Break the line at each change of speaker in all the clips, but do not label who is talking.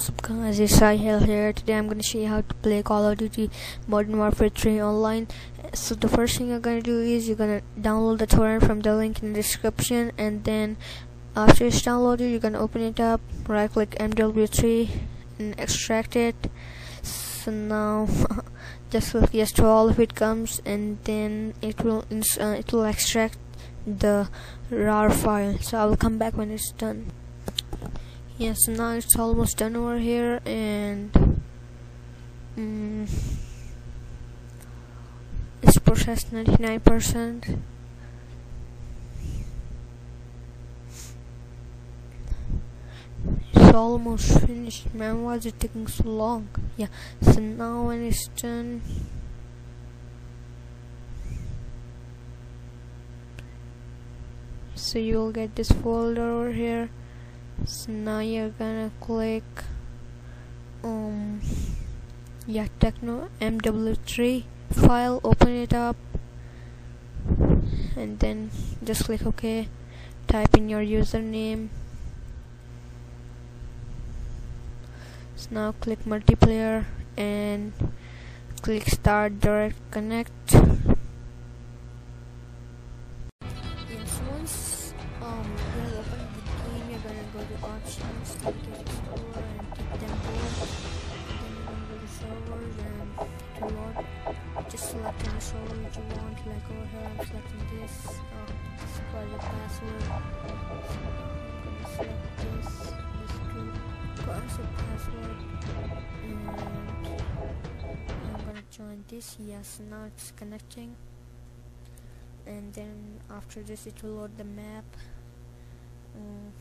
What's up guys, it's Sahil here. Today I'm gonna show you how to play Call of Duty Modern Warfare 3 online. So the first thing you're gonna do is you're gonna download the torrent from the link in the description and then after it's downloaded you're gonna open it up, right click MW3 and extract it. So now just click yes to all if it comes and then it will uh, it will extract the RAR file. So I will come back when it's done yeah so now it's almost done over here and um, it's processed 99% it's almost finished man. Why is it taking so long? Yeah so now when it's done so you'll get this folder over here so now you're gonna click um yeah techno mw3 file open it up and then just click ok. Type in your username. So now click multiplayer and click start direct connect go to get click explorer and keep them both. Then you're gonna go to servers and to load. Just select any server that you want. Like over here, I'm selecting this. Uh, this is called your password. I'm gonna select this. This pass a password. And I'm gonna join this. Yes, now it's connecting. And then after this, it will load the map. Um,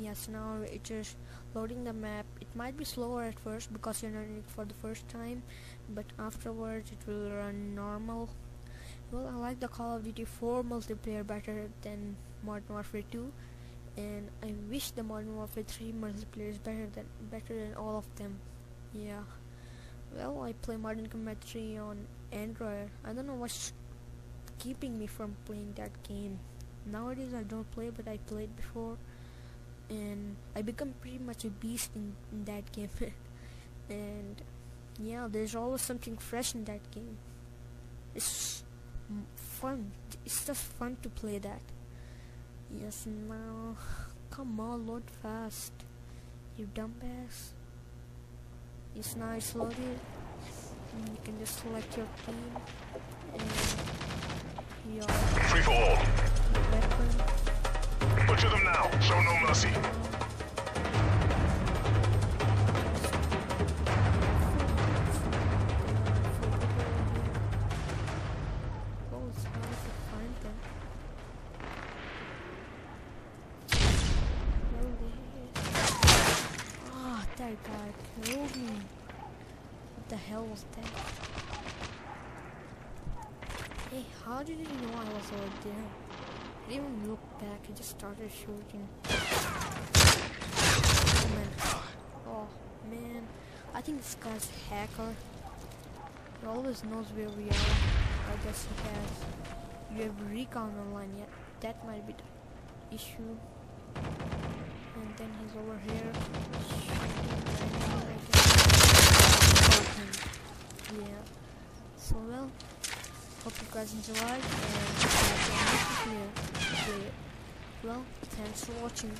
yes now it's just loading the map. It might be slower at first because you're learning it for the first time but afterwards it will run normal. Well I like the Call of Duty 4 multiplayer better than Modern Warfare 2 and I wish the Modern Warfare 3 multiplayer is better than better than all of them. Yeah. Well I play Modern Combat 3 on Android. I don't know what's keeping me from playing that game. Nowadays I don't play but I played before and I become pretty much a beast in, in that game. And yeah there's always something fresh in that game. It's fun. It's just fun to play that. Yes now come on load fast you dumbass it's nice loaded and you can just select your team and your
free for all.
weapon
Butcher them now. Show no mercy.
Oh, it's hard to find them. Oh, they hit me. Ah, that guy killed me. What the hell was that? Hey, how did he know I was over there? Didn't even look back, he just started shooting. Oh man. Oh man. I think this guy's a hacker. He always knows where we are. I guess he has. UAV recon online yet. That might be the issue. And then he's over here. Yeah. So well. Hope you guys enjoyed and uh, well, thanks for watching.